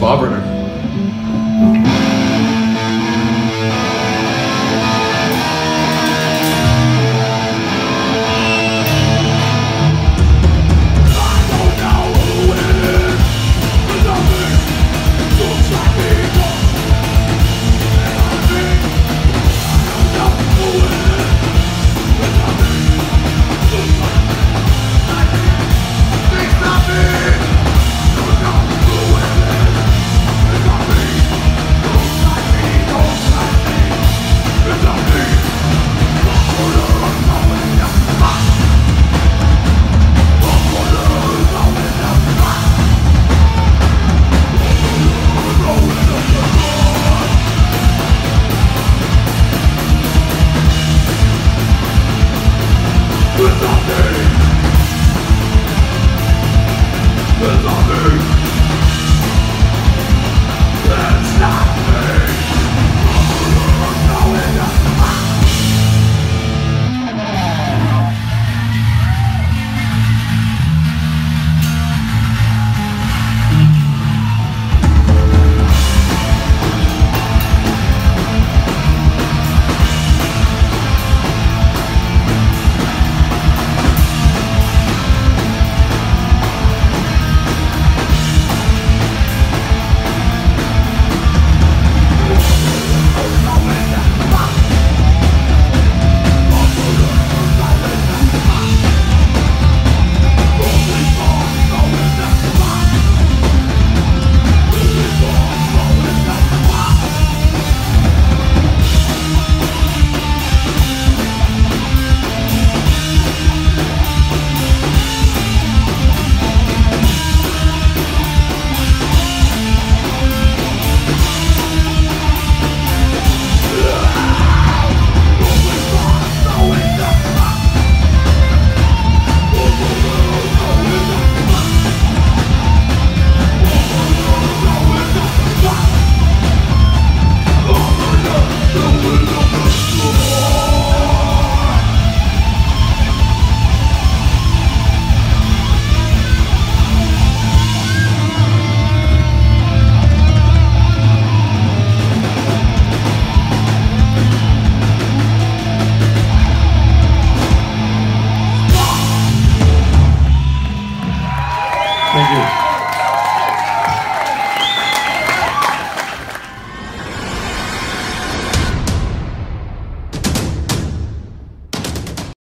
Bob Renner. Thank you.